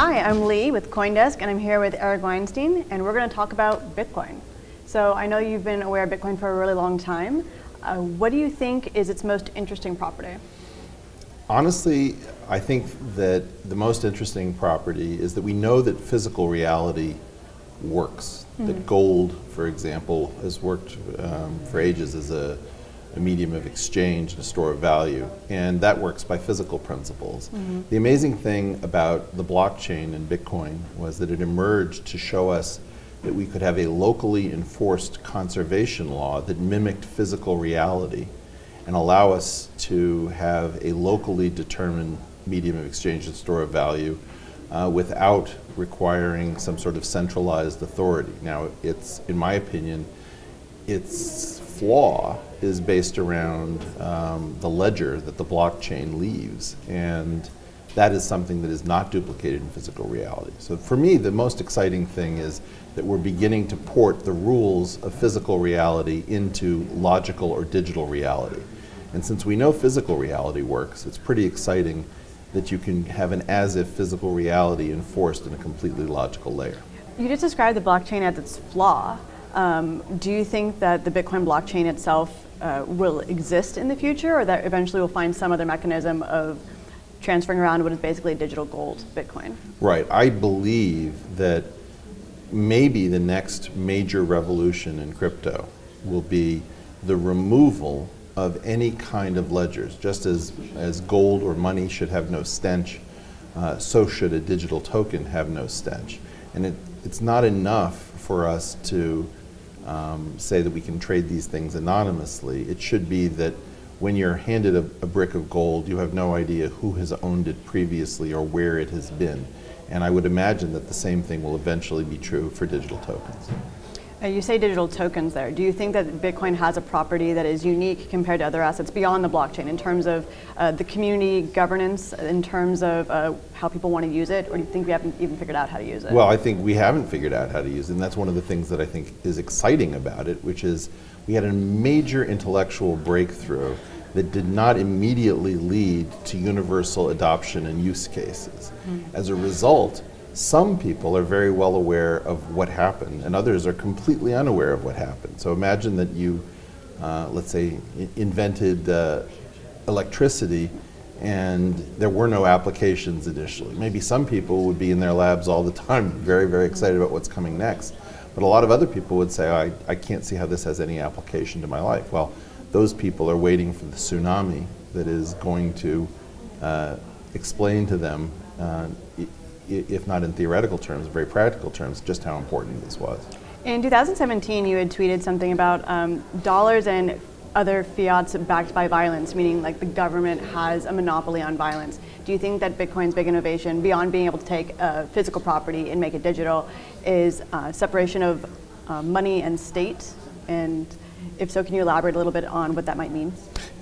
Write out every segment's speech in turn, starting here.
Hi, I'm Lee with Coindesk, and I'm here with Eric Weinstein, and we're going to talk about Bitcoin. So I know you've been aware of Bitcoin for a really long time. Uh, what do you think is its most interesting property? Honestly, I think that the most interesting property is that we know that physical reality works. Mm-hmm. That gold, for example, has worked um, for ages as a a medium of exchange and a store of value. And that works by physical principles. Mm-hmm. The amazing thing about the blockchain and Bitcoin was that it emerged to show us that we could have a locally enforced conservation law that mimicked physical reality and allow us to have a locally determined medium of exchange and store of value uh, without requiring some sort of centralized authority. Now, it's, in my opinion, its flaw is based around um, the ledger that the blockchain leaves. And that is something that is not duplicated in physical reality. So for me, the most exciting thing is that we're beginning to port the rules of physical reality into logical or digital reality. And since we know physical reality works, it's pretty exciting that you can have an as if physical reality enforced in a completely logical layer. You just described the blockchain as its flaw. Um, do you think that the Bitcoin blockchain itself uh, will exist in the future, or that eventually we'll find some other mechanism of transferring around what is basically digital gold Bitcoin? Right. I believe that maybe the next major revolution in crypto will be the removal of any kind of ledgers. Just as, as gold or money should have no stench, uh, so should a digital token have no stench. And it, it's not enough for us to um, say that we can trade these things anonymously. It should be that when you're handed a, a, brick of gold, you have no idea who has owned it previously or where it has been. And I would imagine that the same thing will eventually be true for digital tokens. Uh, you say digital tokens there. Do you think that Bitcoin has a property that is unique compared to other assets beyond the blockchain in terms of uh, the community governance, in terms of uh, how people want to use it, or do you think we haven't even figured out how to use it? Well, I think we haven't figured out how to use it, and that's one of the things that I think is exciting about it, which is we had a major intellectual breakthrough that did not immediately lead to universal adoption and use cases. Mm-hmm. As a result, some people are very well aware of what happened, and others are completely unaware of what happened. So imagine that you, uh, let's say, invented uh, electricity and there were no applications initially. Maybe some people would be in their labs all the time, very, very excited about what's coming next. But a lot of other people would say, I, I can't see how this has any application to my life. Well, those people are waiting for the tsunami that is going to uh, explain to them uh, if not in theoretical terms, very practical terms, just how important this was. In 2017, you had tweeted something about um, dollars and other fiats backed by violence, meaning like the government has a monopoly on violence. Do you think that Bitcoin's big innovation, beyond being able to take a physical property and make it digital, is uh, separation of uh, money and state? And if so, can you elaborate a little bit on what that might mean?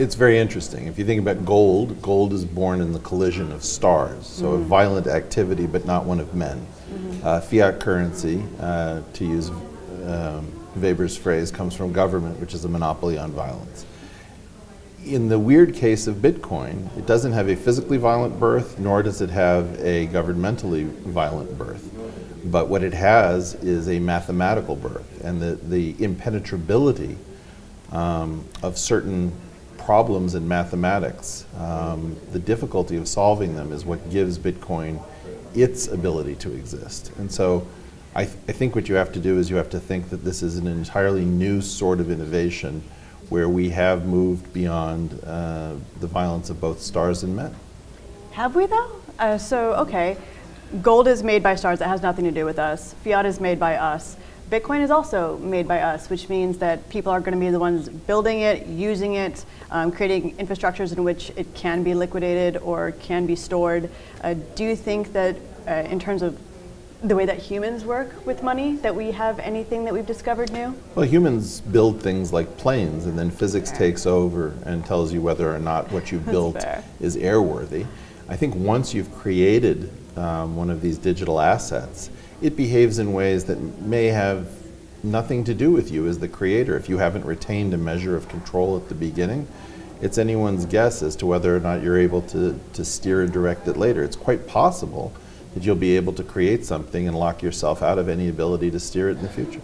It's very interesting. If you think about gold, gold is born in the collision of stars, so mm-hmm. a violent activity, but not one of men. Mm-hmm. Uh, fiat currency, uh, to use um, Weber's phrase, comes from government, which is a monopoly on violence. In the weird case of Bitcoin, it doesn't have a physically violent birth, nor does it have a governmentally violent birth. But what it has is a mathematical birth, and the, the impenetrability um, of certain problems in mathematics, um, the difficulty of solving them is what gives Bitcoin its ability to exist. And so I, th- I, think what you have to do is you have to think that this is an entirely new sort of innovation where we have moved beyond uh, the violence of both stars and men. Have we though? Uh, so, okay, gold is made by stars, that has nothing to do with us. Fiat is made by us. Bitcoin is also made by us, which means that people are going to be the ones building it, using it, um, creating infrastructures in which it can be liquidated or can be stored. Uh, do you think that, uh, in terms of the way that humans work with money, that we have anything that we've discovered new? Well, humans build things like planes, and then physics fair. takes over and tells you whether or not what you've built fair. is airworthy. I think once you've created um, one of these digital assets, it behaves in ways that may have nothing to do with you as the creator. If you haven't retained a measure of control at the beginning, it's anyone's guess as to whether or not you're able to, to steer and direct it later. It's quite possible that you'll be able to create something and lock yourself out of any ability to steer it in the future.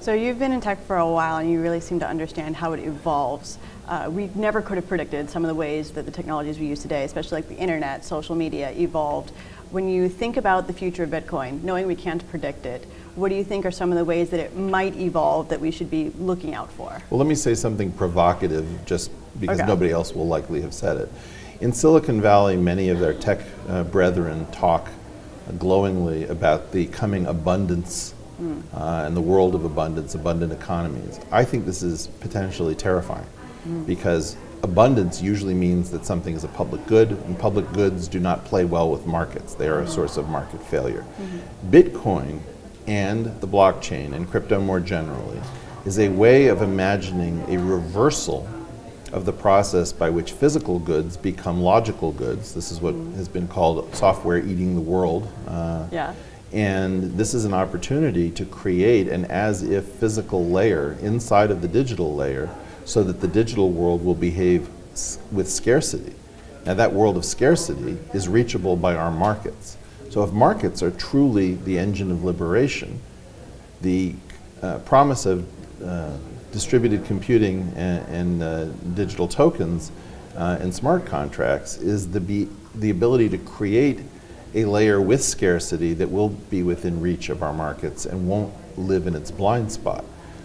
So you've been in tech for a while and you really seem to understand how it evolves. Uh, we never could have predicted some of the ways that the technologies we use today, especially like the internet, social media, evolved. When you think about the future of Bitcoin, knowing we can't predict it, what do you think are some of the ways that it might evolve that we should be looking out for? Well, let me say something provocative just because Okay. nobody else will likely have said it. In Silicon Valley, many of their tech uh, brethren talk glowingly about the coming abundance uh, and the world of abundance, abundant economies. I think this is potentially terrifying because abundance usually means that something is a public good, and public goods do not play well with markets. They are a mm-hmm. source of market failure. Mm-hmm. Bitcoin and the blockchain and crypto more generally is a way of imagining a reversal of the process by which physical goods become logical goods. This is what mm-hmm. has been called software eating the world. Uh, Yeah. and this is an opportunity to create an as if physical layer inside of the digital layer so that the digital world will behave with scarcity. Now, that world of scarcity is reachable by our markets. So, if markets are truly the engine of liberation, the uh, promise of uh, distributed computing and, and uh, digital tokens uh, and smart contracts is the, the ability to create a layer with scarcity that will be within reach of our markets and won't live in its blind spot.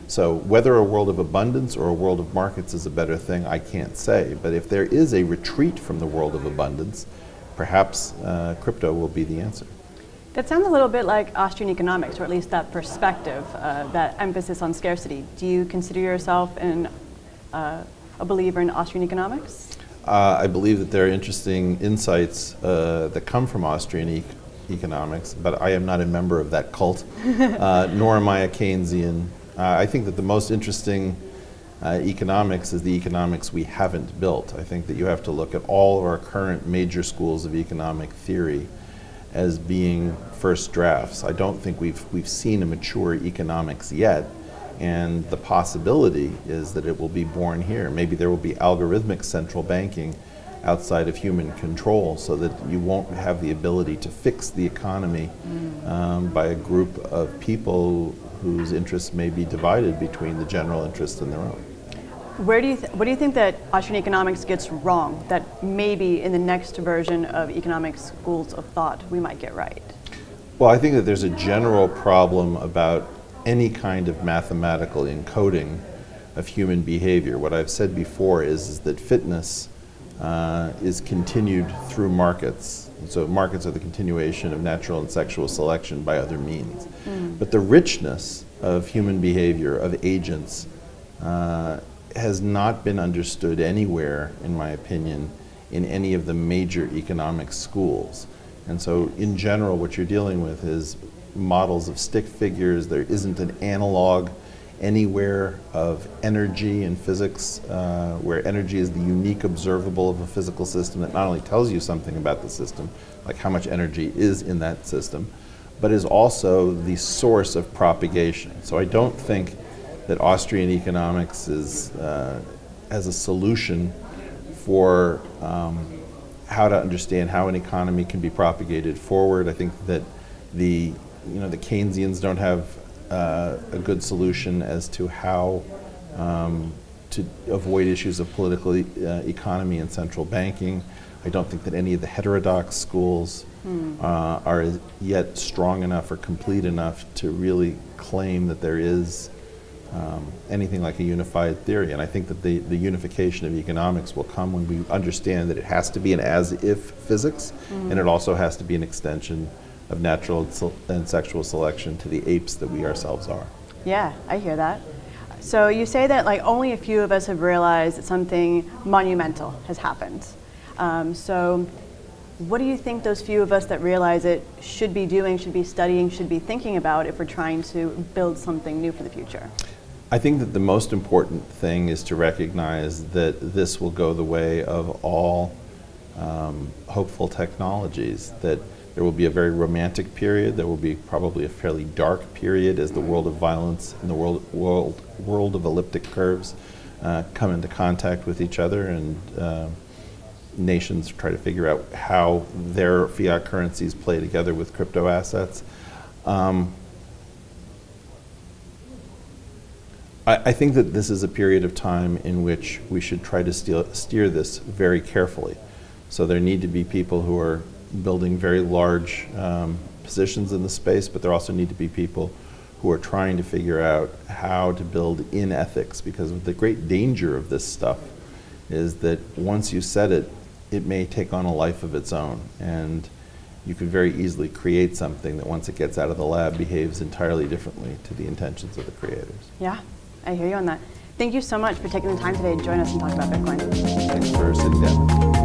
So, whether a world of abundance or a world of markets is a better thing, I can't say. But if there is a retreat from the world of abundance, perhaps uh, crypto will be the answer. That sounds a little bit like Austrian economics, or at least that perspective, uh, that emphasis on scarcity. Do you consider yourself an, uh, a believer in Austrian economics? Uh, I believe that there are interesting insights uh, that come from Austrian e- economics, but I am not a member of that cult, uh, nor am I a Keynesian. Uh, I think that the most interesting uh, economics is the economics we haven't built. I think that you have to look at all of our current major schools of economic theory as being first drafts. I don't think we've, we've seen a mature economics yet, and the possibility is that it will be born here. Maybe there will be algorithmic central banking outside of human control so that you won't have the ability to fix the economy um, by a group of people whose interests may be divided between the general interest and their own. Where do you th- what do you think that Austrian economics gets wrong that maybe in the next version of economics schools of thought we might get right? Well, I think that there's a general problem about any kind of mathematical encoding of human behavior. What I've said before is, is that fitness uh, is continued through markets. So markets are the continuation of natural and sexual selection by other means. But the richness of human behavior, of agents, uh, has not been understood anywhere, in my opinion, in any of the major economic schools. And so, in general, what you're dealing with is models of stick figures. There isn't an analog anywhere of energy in physics, uh, where energy is the unique observable of a physical system that not only tells you something about the system, like how much energy is in that system, but is also the source of propagation. So I don't think that Austrian economics is, uh, as a solution for um, how to understand how an economy can be propagated forward. I think that the you know the Keynesians don't have uh, a good solution as to how um, to avoid issues of political e- uh, economy and central banking. I don't think that any of the heterodox schools uh, are yet strong enough or complete enough to really claim that there is um, anything like a unified theory. And I think that the, the unification of economics will come when we understand that it has to be an as if physics, and it also has to be an extension of natural and sexual selection to the apes that we ourselves are. Yeah, I hear that. So you say that like only a few of us have realized that something monumental has happened. Um, so what do you think those few of us that realize it should be doing, should be studying, should be thinking about if we're trying to build something new for the future? I think that the most important thing is to recognize that this will go the way of all um, hopeful technologies, that there will be a very romantic period, there will be probably a fairly dark period as the world of violence and the world, world, world of elliptic curves uh, come into contact with each other. And uh, nations try to figure out how their fiat currencies play together with crypto assets. Um, I, think that this is a period of time in which we should try to steer, steer this very carefully. So there need to be people who are building very large um, positions in the space, but there also need to be people who are trying to figure out how to build in ethics because the great danger of this stuff is that once you set it, it may take on a life of its own. And you could very easily create something that once it gets out of the lab behaves entirely differently to the intentions of the creators. Yeah, I hear you on that. Thank you so much for taking the time today to join us and talk about Bitcoin. Thanks for sitting down.